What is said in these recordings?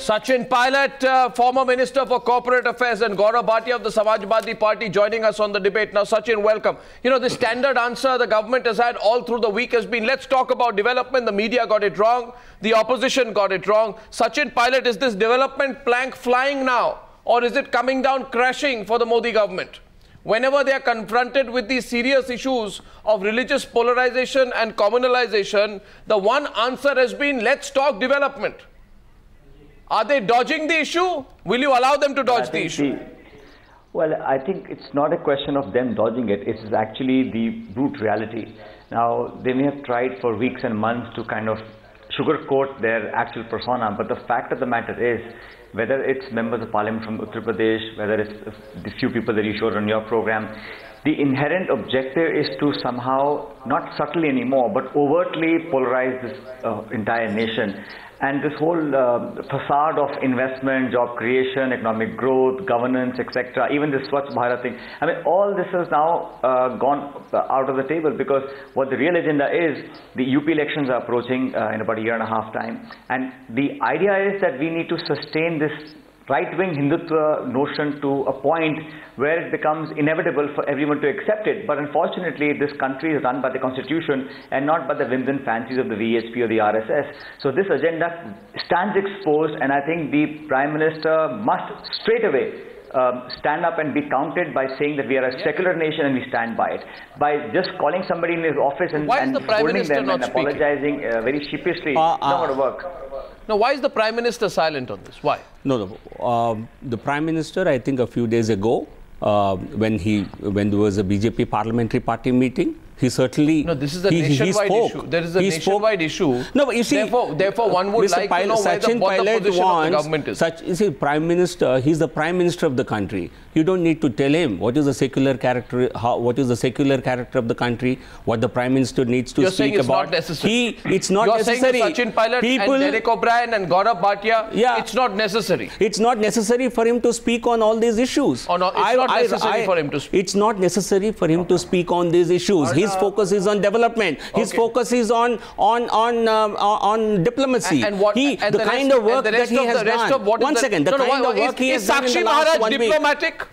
Sachin Pilot, uh, former Minister for Corporate Affairs, and Gaurav Bhatia of the Samajwadi Party joining us on the debate. Now, Sachin, welcome. You know, the standard answer the government has had all through the week has been, let's talk about development. The media got it wrong. The opposition got it wrong. Sachin Pilot, is this development plank flying now? Or is it coming down crashing for the Modi government? Whenever they are confronted with these serious issues of religious polarization and communalization, the one answer has been, let's talk development. Are they dodging the issue? Will you allow them to dodge the issue? The, well, I think it's not a question of them dodging it. It is actually the brute reality. Now, they may have tried for weeks and months to kind of sugarcoat their actual persona, but the fact of the matter is, whether it's members of parliament from Uttar Pradesh, whether it's the few people that you showed on your program, the inherent objective is to somehow, not subtly anymore, but overtly polarize this uh, entire nation and this whole uh, facade of investment, job creation, economic growth, governance, etc., even this Swachh Bharat thing, I mean, all this has now uh, gone out of the table because what the real agenda is, the UP elections are approaching uh, in about a year and a half time, and the idea is that we need to sustain this right-wing Hindutva notion to a point where it becomes inevitable for everyone to accept it. But unfortunately, this country is run by the constitution and not by the whims and fancies of the VHP or the RSS. So this agenda stands exposed and I think the Prime Minister must straight away um, stand up and be counted by saying that we are a secular nation and we stand by it. By just calling somebody in his office and, and the holding them and speaking? apologizing uh, very sheepishly, uh, uh, not going to work. Now, why is the Prime Minister silent on this? Why? No, no. Um, the Prime Minister, I think a few days ago, uh, when he when there was a BJP parliamentary party meeting, he certainly no. This is a he, nationwide he issue. There is a he nationwide spoke. issue. No, but you see, therefore, therefore one would Mr. like Pil to know Sachin why the, what the position wants, of the government is. Such is a prime minister. He's the prime minister of the country. You don't need to tell him what is the secular character, how, what is the secular character of the country, what the prime minister needs to You're speak it's about. Not necessary. He, it's not You're necessary. Saying Sachin Pilot People, and Derek O'Brien and Gaurav Bhatia, yeah, it's not necessary. It's not necessary for him to speak on all these issues. Oh, no, it's I, not necessary I, for him to speak. It's not necessary for him to speak on these issues. His focus is on development. His okay. focus is on on on um, on diplomacy. And, and what? He, and the, the kind of work that he has done. One second. The kind of work he has done in the last one diplomatic? No,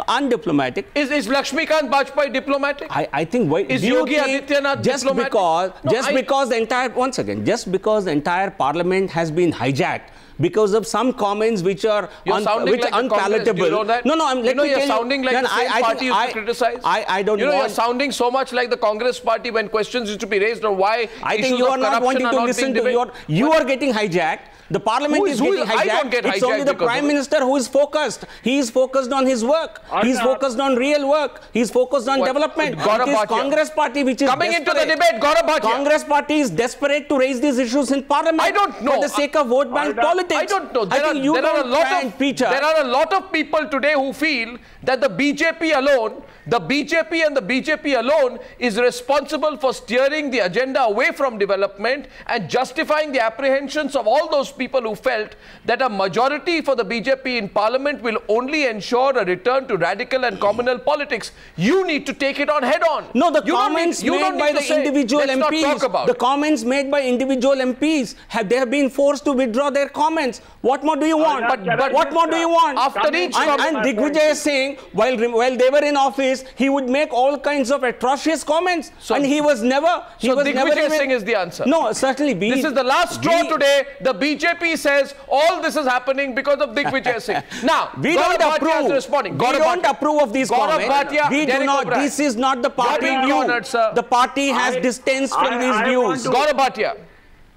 undiplomatic. Is, is Lakshmikant Bajpayee diplomatic? I, I think why is Yogi Adityanath just diplomatic? because no, just I, because the entire once again just because the entire parliament has been hijacked because of some comments which are un, which like unpalatable. You know that? No, no, I'm, let you know me you're sounding like no, the same I, party I, to criticize. I, I don't. You know, want, you're sounding so much like the Congress party when questions used to be raised on why I think you are not wanting to listen to your. You are getting hijacked the parliament is, is getting hijacked. Get it's only the prime minister who is focused. He is focused on his work. He is focused on real work. He is focused on what? development. Gaurav it is Congress party which is coming desperate. into the debate. Gaurav Bhatia. Congress party is desperate to raise these issues in parliament. I don't know. For the sake of vote bank politics. I don't know. There I think are, you there are a lot of. There are a lot of people today who feel that the BJP alone, the BJP and the BJP alone is responsible for steering the agenda away from development and justifying the apprehensions of all those people who felt that a majority for the BJP in parliament will only ensure a return to radical and communal politics. You need to take it on head on. No, the you comments made by the individual MPs, the comments made by individual MPs, have they have been forced to withdraw their comments. What more do you uh, want? But, but what more do you want? After each and, and Digvijay is saying, while, while they were in office, he would make all kinds of atrocious comments. So, and he was never, he so was Digvijay Singh is the answer. No, certainly. this is the last straw today. The BJP says all this is happening because of Digvijay Singh. Now, we Gaurav don't approve. Is responding. We don't approve of these Gaurav comments. Bhatia, we do not. This is not the party view. Honored, the party has I, distanced from I, these I views. Gaurav Bhatia.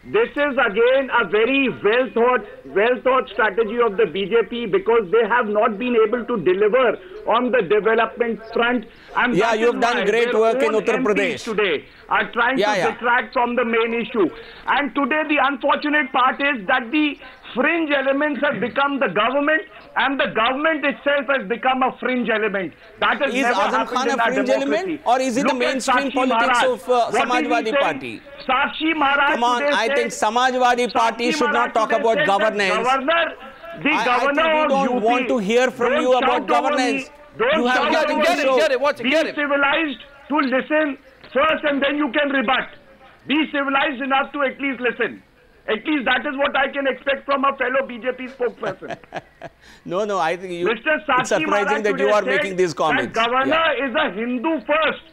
This is again a very well thought, well thought strategy of the BJP because they have not been able to deliver on the development front. And yeah, you've done great work in Uttar Pradesh. Today are trying yeah, to yeah. detract from the main issue. And today the unfortunate part is that the fringe elements have become the government and the government itself has become a fringe element. That has is never Azam Khan a fringe element or is it Look the mainstream politics Maharaj. of uh, Samajwadi Party? Sakshi Maharaj Come on, I think Samajwadi Party should not talk about governance. Governor, the I, governor I think we don't UP, want to hear from don't you about governance. Don't you have nothing to get. It, get it, watch it, Be get it. civilized to listen first and then you can rebut. Be civilized enough to at least listen. At least that is what I can expect from a fellow BJP spokesperson. no, no, I think you, Mr. it's surprising Maharaj that you are making these comments. Governor Yeah. is a Hindu first.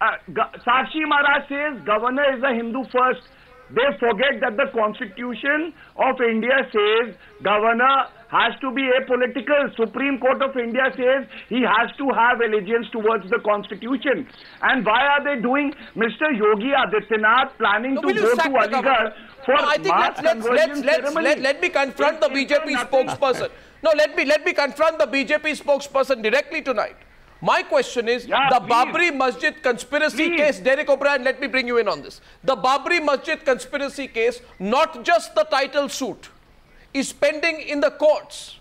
Uh, Sakshi Maharaj says governor is a Hindu first. They forget that the constitution of India says governor has to be apolitical. Supreme Court of India says he has to have allegiance towards the constitution. And why are they doing Mr. Yogi Adityanath planning No, to go to Aligarh for No, I think let's, let's, let's, let's, ceremony? let, let me confront the BJP spokesperson. No, let me, let me confront the BJP spokesperson directly tonight. My question is Yeah, the please. Babri Masjid conspiracy Please. case, Derek O'Brien, let me bring you in on this. The Babri Masjid conspiracy case, not just the title suit, is pending in the courts.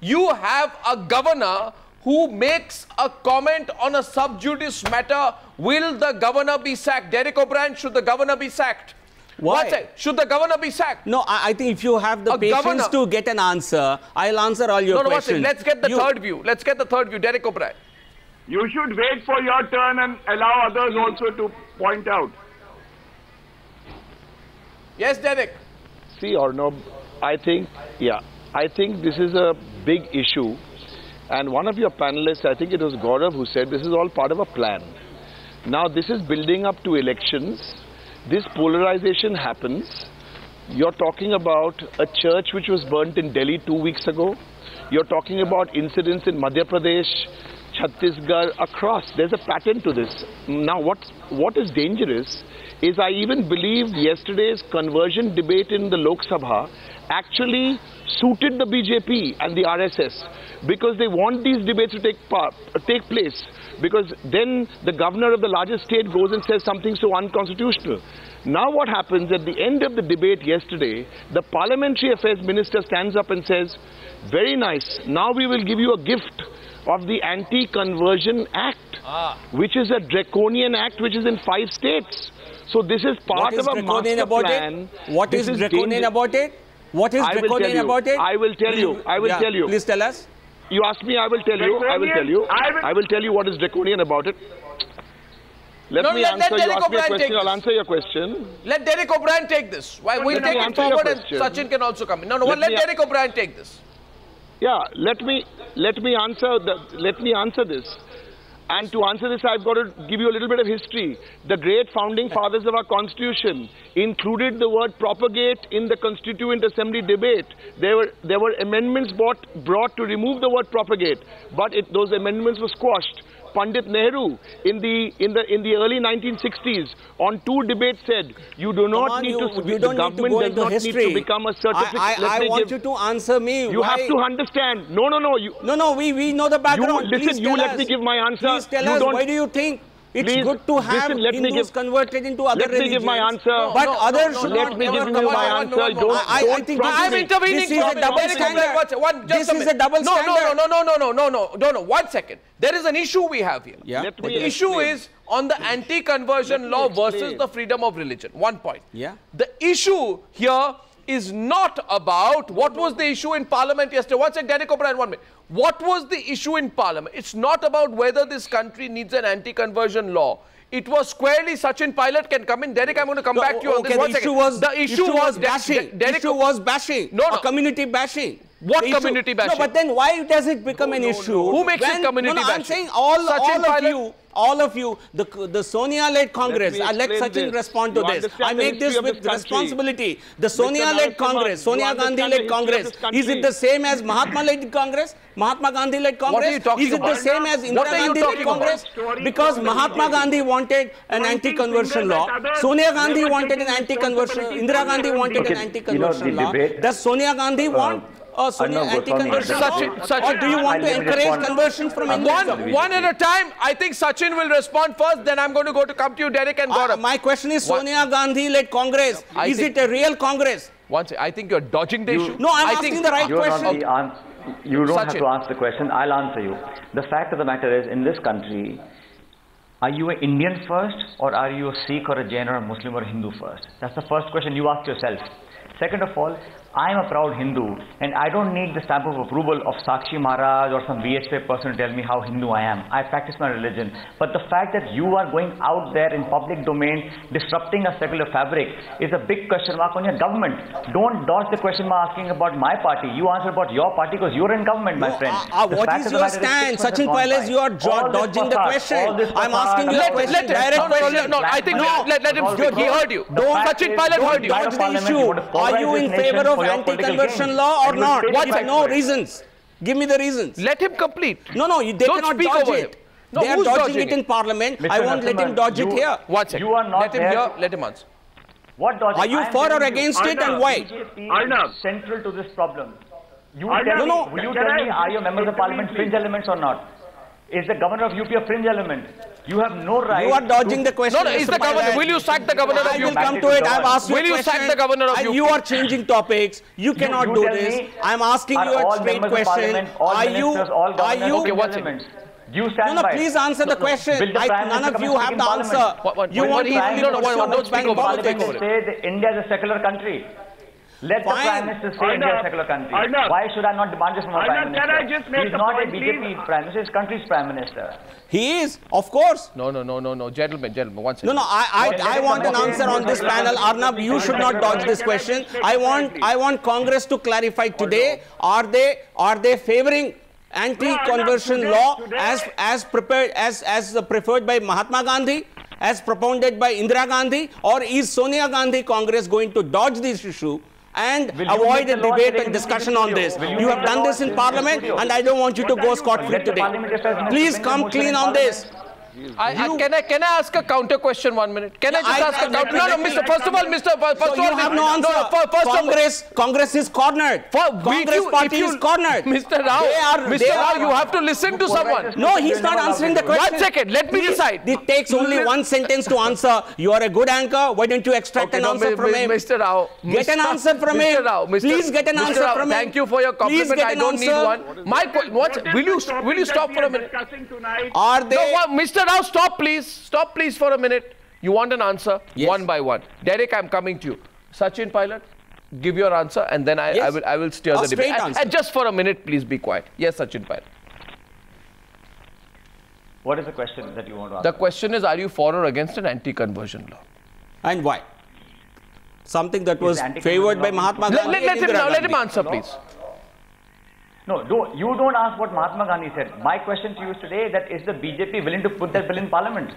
You have a governor who makes a comment on a sub judice matter. Will the governor be sacked? Derek O'Brien, should the governor be sacked? Why? Should the governor be sacked? No, I, I think if you have the A patience governor- to get an answer, I'll answer all your No, no, questions. Let's get the You- third view. Let's get the third view. Derek O'Brien. You should wait for your turn and allow others also to point out. Yes, Derek. See, Arnab, I think, yeah, I think this is a big issue. And one of your panelists, I think it was Gaurav, who said this is all part of a plan. Now, this is building up to elections. This polarization happens. You're talking about a church which was burnt in Delhi two weeks ago. You're talking about incidents in Madhya Pradesh, Chhattisgarh, across. There's a pattern to this. Now, what, what is dangerous is I even believe yesterday's conversion debate in the Lok Sabha actually suited the BJP and the RSS because they want these debates to take, part, take place because then the governor of the largest state goes and says something so unconstitutional. Now what happens at the end of the debate yesterday, the parliamentary affairs minister stands up and says, very nice, now we will give you a gift of the Anti-Conversion Act, ah. which is a draconian act which is in five states. So this is part What is of a draconian master about plan. it? What This is draconian danger- about it? What is I draconian about it? I will tell you. I will Yeah, tell you. Please tell us. You ask me, I will tell you. I will tell you. I will- I will tell you what is draconian about it. Let No, me let- let answer. you ask me a question. I'll answer your question. Let Derek O'Brien take this. Why we'll let me take it forward and. Sachin can also come in. No, no, Let let, me- Derek O'Brien take this. Yeah, let me let me answer the let me answer this. And to answer this, I've got to give you a little bit of history. The great founding fathers of our constitution included the word propagate in the Constituent Assembly debate. There were there were amendments brought brought to remove the word propagate, but it, those amendments were squashed. Pandit Nehru in the in the in the early 1960s on two debates said you do not on, need you, to you the don't need to government go does into not history. need to become a certificate. I, I, I want give- you to answer me. you Why- have to understand. No, no, no. You, No, no, we, we know the background. listen, Please you let us. me give my answer. Please tell You us, don't- why do you think it's Please, good to have listen, let me Hindus give- converted into other let me religions? give my answer. But No, no, others no, should no, not Let me give you my one, one, answer. one, one. Don't, I- I don't think prompt I'm intervening. This is a double Derek standard. one just This a is a double no, standard. No, no, no, no, no, no, no, no, no. One second. There is an issue we have here. Yeah. Let The issue explain. is on the anti-conversion law versus the freedom of religion. One point. Yeah. The issue here is not about what was the issue in Parliament yesterday. One second, Derek O'Brien, one minute. What was the issue in Parliament? It's not about whether this country needs an anti-conversion law. It was squarely Sachin Pilot can come in. Derek, I'm going to come No, back to you on this. The issue was the issue, was, De- bashing. De- Derek issue was bashing. No, no. community bashing. What issue- community bashing? No, but then why does it become an no, issue? no. Who makes it community no, no, I'm saying all, Sachin all of you, all of you, the the Sonia-led Congress. me I'll let explain Sachin this. respond to You this. I make this with this responsibility. The Sonia-led Congress, Sonia Gandhi-led Congress. Is it the same as Mahatma-led Congress? Mahatma Gandhi-led Congress? are you talking Is it about? the same as Indira Gandhi-led? Congress? Because Mahatma Gandhi wanted an anti-conversion law. Sonia Gandhi wanted an anti-conversion. responsibility Indira Gandhi wanted an Okay, you know, anti-conversion law. Does Sonia Gandhi uh, want a Sonia Arnav anti-conversion Sachin. Sachin, Or do you want I'll to encourage respond. conversions from Uh, India? One, one at a time. I think Sachin will respond first. Then I'm going to go to come to you, Derek and Uh, my question is One- Sonia Gandhi-led Congress. I Is think- it a real Congress? One second. I think you're dodging the issue. No, I'm I asking think, the right You're question. not the ans- You don't have to answer the question. I'll answer you. The fact of the matter is, in this country, are you an Indian first, or are you a Sikh or a Jain or a Muslim or a Hindu first? That's the first question you ask yourself. Second of all, I am a proud Hindu and I don't need the stamp of approval of Sakshi Maharaj or some VSP person to tell me how Hindu I am. I practice my religion. But the fact that you are going out there in public domain disrupting a secular fabric is a big question mark on your government. Don't dodge the question by asking about my party. You answer about your party because you're in government, my No, friend. uh, uh, what is your is stand? Sachin Pailas, you are jo- All this dodging the question. I'm asking you a Let, question, let him, direct no, no, question. no, no, I think No, let, let him, he heard you. fact Sachin don't heard you. dodge the issue. you want to Are you in favor of for your political anti-conversion law or And you will not? pay the If price no reasons, give me the reasons. Let him complete. No, no, you- they Don't cannot speak dodge it. No, they are dodging dodging it in parliament. Mr. I won't let him Narasimhan, dodge it here. One second. You are not let him there hear, let him answer. What dodging? Are you for or telling you, against it and why? BJP Arnab. is central to this problem. You Arnab, tell No, me, no. will you tell me, are your members of parliament fringe elements or not? Is the governor of UP a fringe element? You have no right. You are dodging the question. No, no, is the governor, will you sack the governor of I will come to it. I've asked you Will you sack the governor of and UP? You are changing topics. You cannot you do this. I'm asking you a straight question. Are you? Are you? Okay, what's it? You stand No, no, by please answer the No, no. question. The I- none of you have the answer. What- what- You what want to you- only no, no, pursue don't speak over it. politics. Take over it. say that India is a secular country. Let the Prime Minister say India is a secular country. Arnab. Why should I not demand this from a Arnab, Prime Minister? can I just make He's a not point, a BJP please? Prime Minister, he's country's Prime Minister. He is, of course. No, no, no, no, no. Gentlemen, gentlemen, one second. No, no, I, I, I want an answer on this panel. Arnab, you should not dodge this question. I want, I want Congress to clarify oh, today, are they, are they favoring anti-conversion today- law today- as, as prepared, as, as preferred by Mahatma Gandhi, as propounded by Indira Gandhi, or is Sonia Gandhi Congress going to dodge this issue and Will avoid a debate and discussion on this? You You have done this in parliament and I don't want you to go scot-free today. parliament just has Please come clean on this. Parliament. I, I, can I can I ask a counter question one minute? Can I just I- ask I- a counter? let No, no, Mr. First of all, Mr. First So of you all, have no answer. No, fir- first of all, Congress, Congress is cornered. For, Congress you, party you, is cornered. Mr. Rao, They are- Mr. they Rao, are- you have to listen to someone. No, he's not answering the question. One second, let me decide. It takes only one sentence to answer. You are a good anchor. Why don't you extract Okay, an no, answer from mi- him? Mr. Rao. Get an answer from Mr. him. Rao, Mr. Please get an answer from him. Thank you for your compliment. I don't need one. My que- what? What is Will you will you stop for a minute? Are they? No, Mr. Rao, stop please. Stop please for a minute. You want an answer? Yes. One by one. Derek, I'm coming to you. Sachin Pilot, give your answer and then I, I will I will steer A the debate. straight And, and just for a minute, please be quiet. Yes, Sachin Pilot. What is the question that you want to ask? The question is, are you for or against an anti-conversion law? And why? Something that was favored by Mahatma Gandhi. let, let and him now, let him answer, please. No, don't, you don't ask what Mahatma Gandhi said. My question to you is today that is the BJP willing to put that bill in parliament?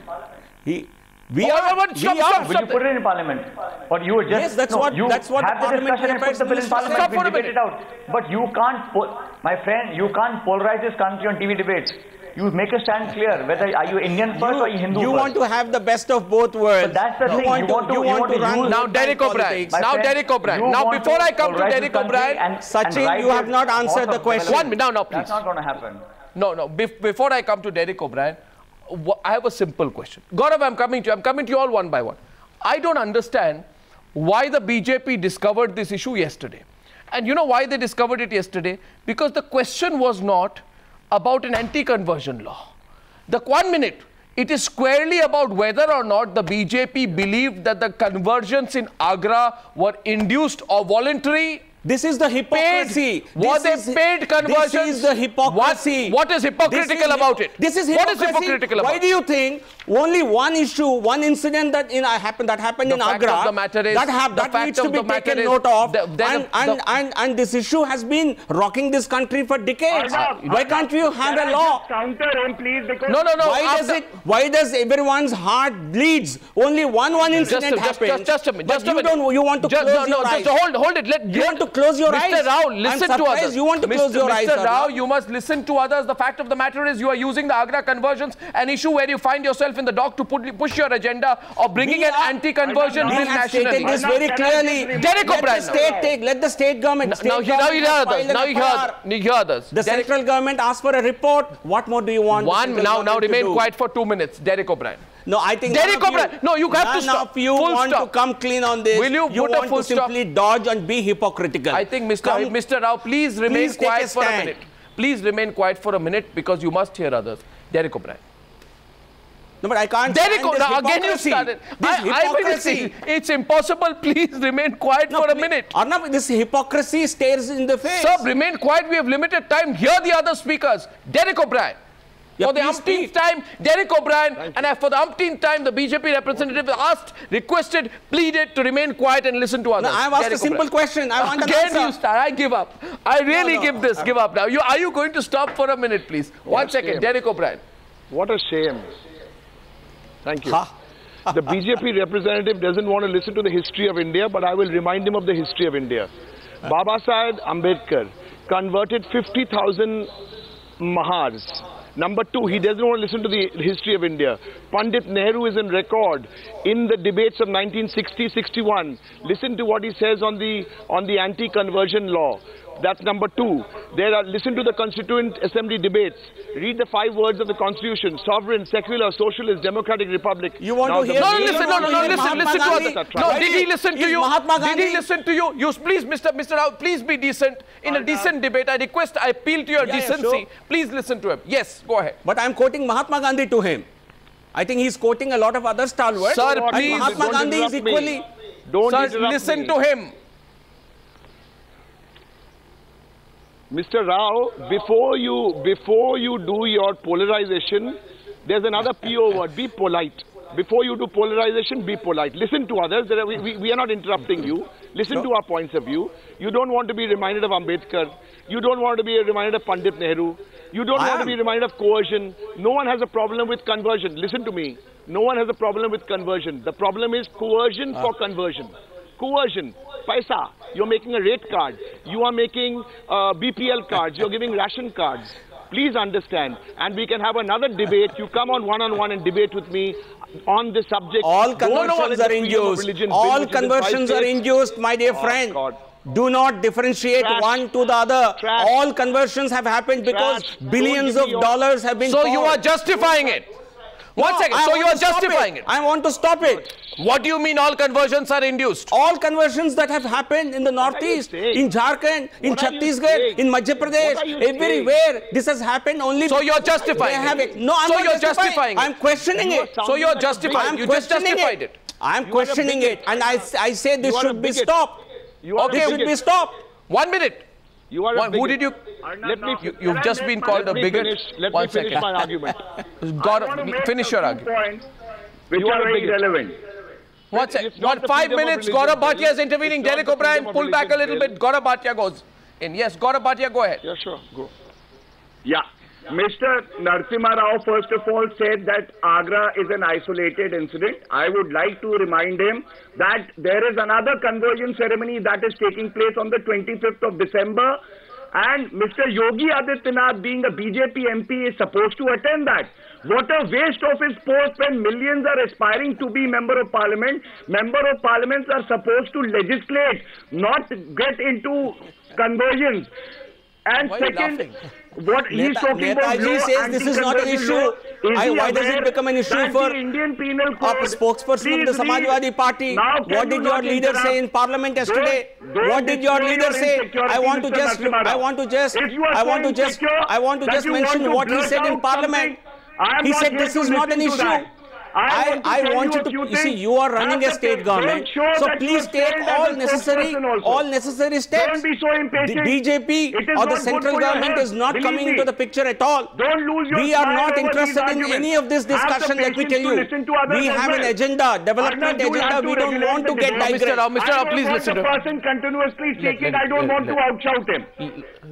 He, we Oh, are. wait, wait, we stop, are. stop, Will you put it in parliament? Or you would just Yes, that's no, what- you that's what have the the discussion and put the bill in parliamentary parliament. Stop for a we debate minute. it out. But you can't, po- my friend, you can't polarize this country on TV debates. You make a stand clear. Whether are you Indian first or are you Hindu you first? want to have the best of both worlds. But that's the you thing, Want you to, want to- you you want want to to run use- Now, Derek O'Brien. Now, friend, Derek O'Brien. Now, before I come to Derek O'Brien- Sachin, and you have not answered the question. One minute, no, no, That's please. not going to happen. No, no. Bef- before I come to Derek O'Brien, I have a simple question. Gaurav, I'm coming to you. I'm coming to you all one by one. I don't understand why the BJP discovered this issue yesterday. And you know why they discovered it yesterday? Because the question was not about an anti conversion law. The one minute, it is squarely about whether or not the BJP believed that the conversions in Agra were induced or voluntary This is the hypocrisy. Paid. Were This they paid conversion? This is the hypocrisy. What- what is hypocritical is- about it? This is What is hypocrisy. hypocritical Why do you think only one issue, one incident that in, uh, happened that happened The in fact Agra of the matter is- that, have, the that fact needs to be taken is note of, the- then and, the- and, and, and this issue has been rocking this country for decades. Arnab, Why Arnab, can't you have can a I law? just Counter him, please, because No, no, no. why does it? Why does everyone's heart bleeds? Only one one incident a- just, happens. just, just a minute. but Just you a minute. don't. You want to just, close no, no, your eyes. Just hold, hold it. Let, You want to close your Mr. eyes? Rao, I'm listen to surprised others. you want to Mr. close your Mr. eyes, Rao, you must listen to others. The fact of the matter is you are using the Agra conversions, an issue where you find yourself in the dock to put, push your agenda of bringing We an anti-conversion We We bill have nationally. stated this very clearly. just remind- Derek let O'Brien the state take. Let the state government. State Now, he- now government you hear others. Now you hear, FIR. you hear others. The Derek- central government asked for a report. What more do you want? One, now, now remain do? quiet for two minutes. Derek O'Brien. No, I think Derek O'Brien- no, you have to stop. none stop. of you Full want stop. to come clean on this. Will you put a want full to stop? simply dodge and be hypocritical. I think Mr. Come- Mr. Rao, please remain Please quiet a for a minute. Please remain quiet for a minute because you must hear others. Derek O'Brien. No, but I can't. Derek, now again you started. This I, I hypocrisy. see. It's impossible. Please remain quiet for a minute. Arnab, this hypocrisy stares in the face. Sir, remain quiet. We have limited time. Hear the other speakers. Derek O'Brien. Yeah, for the umpteenth speak. time, Derek O'Brien, and for the umpteenth time, the BJP representative asked, requested, pleaded to remain quiet and listen to others. No, I have asked Derek a simple question. I want an Again answer. you start. I give up. I really no. give this. Give up now. You, are you going to stop for a minute, please? One second, shame. Derek O'Brien. What a shame. Thank you. Ha. the BJP representative doesn't want to listen to the history of India, but I will remind him of the history of India. Baba Sahib Ambedkar converted 50,000 Mahars. Number two, he doesn't want to listen to the history of India. Pandit Nehru is in record in the debates of 1960-61. Listen to what he says on the on the anti-conversion law. That's number two. There are listen to the Constituent Assembly debates. Read the five words of the Constitution: sovereign, secular, socialist, democratic republic. You want Now to hear No, no, listen, no, no, no, listen, Mahatma listen to Gandhi? others. Right. No, Why did he listen to you? Mahatma Did he listen to you? You please, Mr. Mr. Rao, please be decent. In a decent debate, I request, I appeal to your Yeah, yeah, decency. sure. Please listen to him. Yes, go ahead. But I'm quoting Mahatma Gandhi to him. I think he's quoting a lot of other stalwarts. Sir, please, Mahatma Gandhi is equally. Don't Sir, listen me. to him. Mr. Rao, before you before you do your polarization, there's another PO word. Be polite. Before you do polarization, be polite. Listen to others. Are- we, we, are not interrupting you. Listen to our points of view. You don't want to be reminded of Ambedkar. You don't want to be reminded of Pandit Nehru. You don't I want to be reminded of coercion. No one has a problem with conversion. Listen to me. No one has a problem with conversion. The problem is coercion for ah. conversion. Coercion. Paisa. You're making a rate card. You are making uh, BPL cards. You're giving ration cards. Please understand. And we can have another debate. You come on one on one and debate with me on this subject. All conversions are induced. religion All which is in five conversions are induced, my dear Oh, friend. God. Do not differentiate Trash. one to the other. Trash. All conversions have happened because Trash. Billions of dollars have been. So you are poured. justifying it. One No, second. I So you are justifying it. I want to stop it. What do you mean all conversions are induced? All conversions that have happened in the northeast, in Jharkhand, in What are you Chhattisgarh, in Madhya Pradesh, What saying? everywhere, this has happened only. So you're they justifying have it. it. No, I'm So not you're justifying. justifying it. I'm questioning it. So you're like justifying. I'm You just justified it. it. I'm You questioning it, and I, I say this You are a should be stopped. You are a This should be stopped. One minute. You are a One, who did you? Let me. You- you've just been called a bigot. Finish, let One me finish second. my argument. God, I want to make finish your argument. points which You are are a very bigot. relevant. One second. It's not five minutes. religion Gaurav Bhatia is intervening. It's not Derek O'Brien, pull back a little bit. Gaurav Bhatia goes in. Yes, Gaurav Bhatia, go ahead. Yeah, sure. Go. Yeah. Mr. Narasimha Rao, first of all, said that Agra is an isolated incident. I would like to remind him that there is another conversion ceremony that is taking place on the 25th of December. And Mr. Yogi Adityanath, being a BJP MP, is supposed to attend that. What a waste of his post when millions are aspiring to be member of parliament. Member of parliaments are supposed to legislate, not get into conversions. And Why second, what he's Neta- talking about Netaji says this is not an issue. I- why does it become an issue for Indian Penal Code? spokesperson of the Samajwadi Party. What did your leader say in parliament yesterday? What did your leader say? I want to just I want to just If you are I want to just I want to just mention what he said in parliament. something, I am He said this is not an issue. That. I, I, want to I want you you to few you see you are running a state government sure so please take all necessary all necessary steps Don't be so impatient. the BJP or the central government is not Believe coming me. into the picture at all Don't lose your we are not interested in arguments. any of this discussion let me tell you to we as have an agenda development Arnab, you will agenda we don't want to the get debate. Mr. Rao, digressed Mr. Uh, Rao, I don't please want listen to him. person continuously Let- speaking. I don't want to outshout him.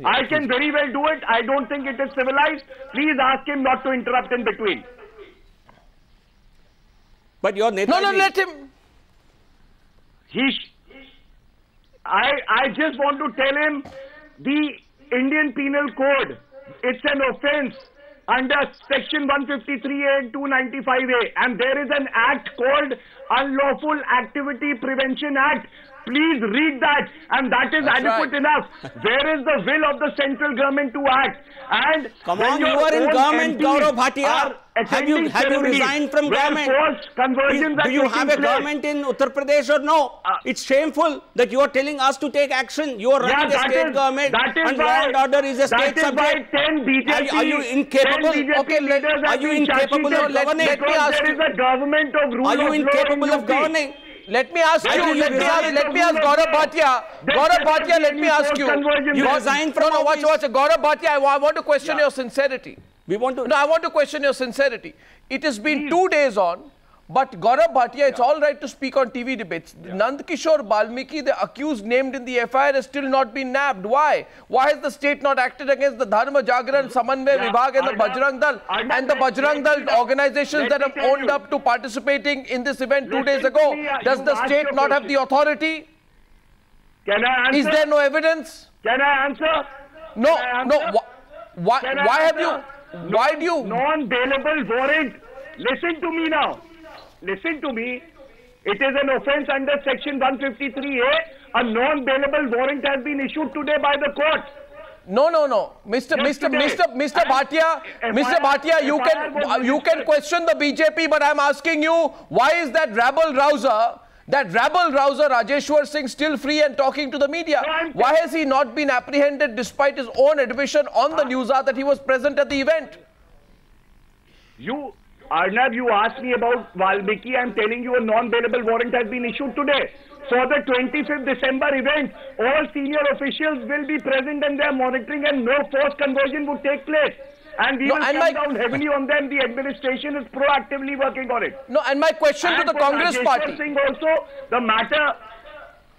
I can very well do it. I don't think it is civilized. Please ask him not to interrupt in between. But your No, Netaji no, let him. He, sh- I, I just want to tell him the Indian Penal Code. It's an offence under Section 153A and 295A, and there is an act called Unlawful Activity Prevention Act. Please read that, and that is That's adequate right. enough. Where is the will of the central government to act? And Come on, you are in government, Gaurav Bhatia. Have you have you resigned from government? Do you have a place. government in Uttar Pradesh or no? Uh, it's shameful that you are telling us to take action. You are Yeah, running a state is- government and law and order is a state subject. why 10 BJP, Are- are you incapable? 10 BJP Okay, let- are you incapable of governing? Let me ask you- is a government of rule Are you incapable of governing? Let me ask you, let me ask, let me ask Gaurav Bhatia. Gaurav Bhatia, let me ask you. You resigned from no, watch, office. watch. Gaurav Bhatia, I, want to question your sincerity. We want to. No, I want to question your sincerity. It has been two days on, but Gaurav Bhatia, it's all right to speak on TV debates. Nand Kishore Balmiki, the accused named in the FIR, has still not been nabbed. Why? Why has the state not acted against the Dharma Jagran, Samanvay Yeah, Vibhag and the Bajrang Dal? Arnab, And the Bajrang Dal organizations that have owned you. up to participating in this event two days ago. me, uh, Does the state not have the authority? Can I answer? Is there no evidence? Can I answer? No, I no. answer? wh- Why, why have you, why do you, Non-bailable warrant. Listen to me now. Listen to me. It is an offence under section 153A. A non-bailable warrant has been issued today by the court. No, no, no, Mr. Mr. today. Mr. Mr. Bhatia, Mr. Bhatia, you can you can question the BJP, but I'm asking you, why is that rabble rouser, that rabble rouser Rajeshwar Singh still free and talking to the media? No, Why has he not been apprehended despite his own admission on the ah. news that he was present at the event? You, Arnab, you asked me about Valmiki. I'm telling you a non-bailable warrant has been issued today. For the 25th December event, all senior officials will be present and they are monitoring and no forced conversion would take place. And we No, will and come my- down heavily on them. The administration is proactively working on it. No, and my question to the Congress Rajeshwar party, Singh also, the matter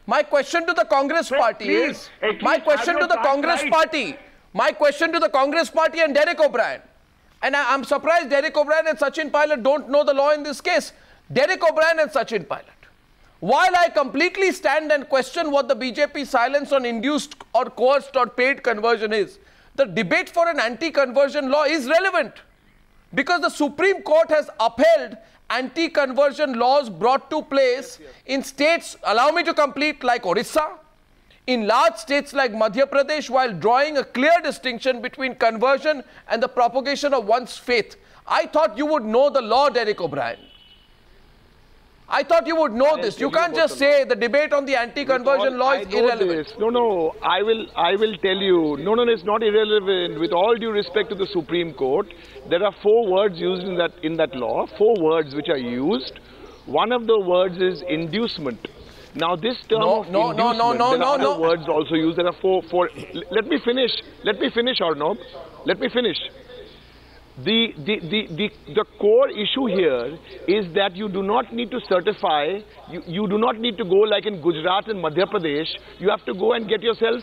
my question to the Congress So party please, is, my question to the Congress right. party, my question to the Congress party and Derek O'Brien. And I, am surprised Derek O'Brien and Sachin Pilot don't know the law in this case. Derek O'Brien and Sachin Pilot. While I completely stand and question what the BJP silence on induced or coerced or paid conversion is, the debate for an anti-conversion law is relevant because the Supreme Court has upheld anti-conversion laws brought to place in states, allow me to complete, like Orissa, in large states like Madhya Pradesh, while drawing a clear distinction between conversion and the propagation of one's faith. I thought you would know the law, Derek O'Brien. I thought you would know this. You can't just the say the debate on the anti-conversion law is irrelevant. this. No, no. I will. I will tell you. No, no. It's not irrelevant. With all due respect to the Supreme Court, there are four words used in that in that law. Four words which are used. One of the words is inducement. Now, this term No, of no, no, no, no, there no, are other no. words also used. There are four. Four. Let me finish. Let me finish, Arnab. Let me finish. The, the, the, the, the core issue here is that you do not need to certify, you, you do not need to go like in Gujarat and Madhya Pradesh, you have to go and get yourself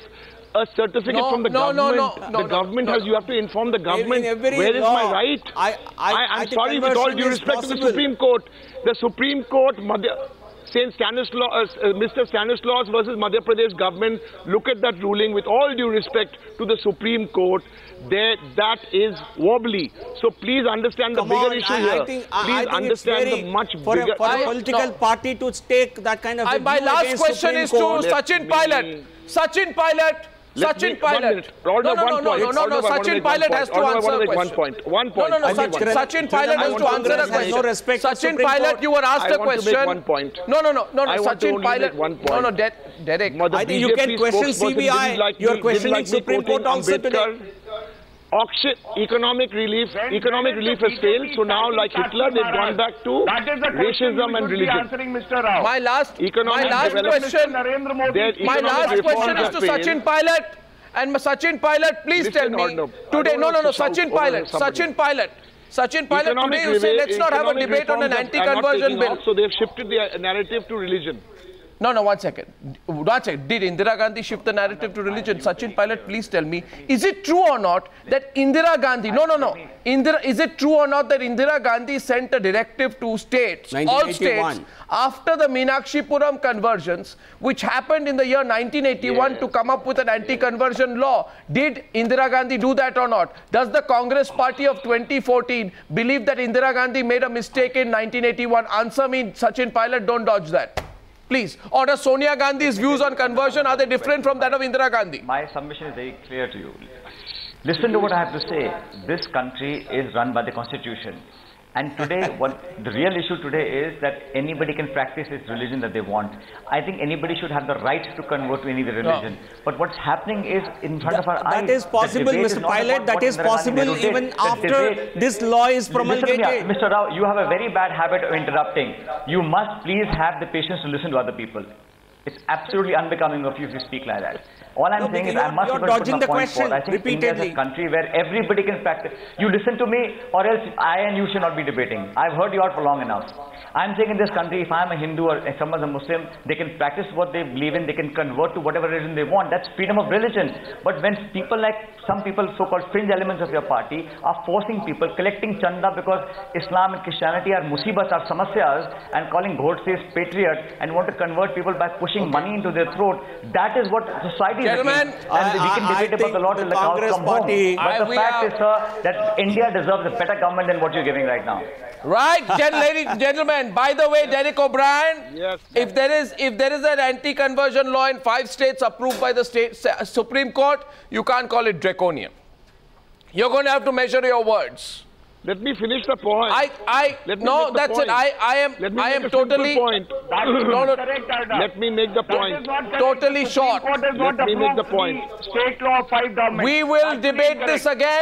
a certificate No, from the no, government. no, no, the no, government no, has, you have to inform the government. every Where is my right? I- I- I am sorry with all due respect to the. Supreme Court. The Supreme Court, Madhya, Saint Stanislaus, uh, Mr. Stanislaus versus Madhya Pradesh government, look at that ruling with all due respect to the Supreme Court. There, that is wobbly. So please understand the Come bigger on, issue I, here. I think, I- please I think understand it's very, the much for bigger. A, for a I- political no. party to take that kind of I, a my last question Supreme is to Court. Sachin me- Pilot. Sachin Pilot. Let Sachin Pilot. No, no, no, no, no, no, Arnav, I wanna Sachin Pilot has to answer wanna a make one point. One No, point. no, no, I Sachin, think one- Sachin Pilot has to to answer a question. no respect for Sachin Pilot, you were asked I a want to make question. one point. No, no, no, no, no. I Sachin Pilot. make one No, no, point. Derek. I think you can question CBI. You're questioning didn't like me Supreme Court quoting also today. Ambedkar. Auction, economic relief, When- economic relief has failed. So now, like Hitler, they've gone back to That is the racism and religion. answering, Mr. Rao. My last, Economic my last question. Narendra Modi. My last question is to. Sachin Pilot. And Sachin Pilot, please Listen, tell me Arnav, today. No, no, want no. Sachin Pilot. Sachin Pilot. Sachin Pilot. Economic Today you say let's not have a debate on an reforms are- are not anti-conversion bill. off, So they've shifted the narrative to religion. No, no, one second. One second. Did Indira Gandhi shift the narrative to religion? Sachin Pilot, please tell me, is it true or not that Indira Gandhi, no, no, no, Indira, is it true or not that Indira Gandhi sent a directive to states, all states, after the Meenakshipuram conversions, which happened in the year 1981 Yes. to come up with an anti-conversion law? Did Indira Gandhi do that or not? Does the Congress party of 2014 believe that Indira Gandhi made a mistake in 1981? Answer me, Sachin Pilot, don't dodge that. Please. Or does Sonia Gandhi's views on conversion, are they different from that of Indira Gandhi? My submission is very clear to you. Listen to what I have to say. This country is run by the constitution. And today, what the real issue today is that anybody can practice this religion that they want. I think anybody should have the right to convert to any other religion. But what's happening is in front of our That eyes. That is possible, Mr. Pilot. That is possible did. even after this law is Listen to promulgated. Uh, Mr. Rao, you have a very bad habit of interrupting. You must please have the patience to listen to other people. It's absolutely unbecoming of you if you speak like that. All I'm No, saying is you're- I must you're be put dodging my the point question forward. I think India is repeatedly. a country where everybody can practice. You listen to me or else I and you should not be debating. I've heard you out for long enough. I'm saying in this country, if I'm a Hindu or if someone's a Muslim, they can practice what they believe in, they can convert to whatever religion they want. That's freedom of religion. But when people like some people, so-called fringe elements of your party, are forcing people, collecting chanda because Islam and Christianity are musibas, are samasyas, and calling Godse's patriot and want to convert people by pushing money into their throat, that is what society is Gentlemen, against. And we can debate about the think law the till the cows Congress come party- home. But I- the fact are- is, sir, that India deserves a better government than what you're giving right now. Right, gen- ladies and gentlemen. By the way, Derek O'Brien, Yes. if there is if there is an anti-conversion law in five states approved by the state Supreme Court, you can't call it draconian. You're going to have to measure your words. Let me finish the point. I, I, Let me no, that's point. it. I, I am, Let me I am totally, point. That is No, no. correct, Let me make the point. is not correct. Totally short. Let me make the point. State law five governments. we will debate this again.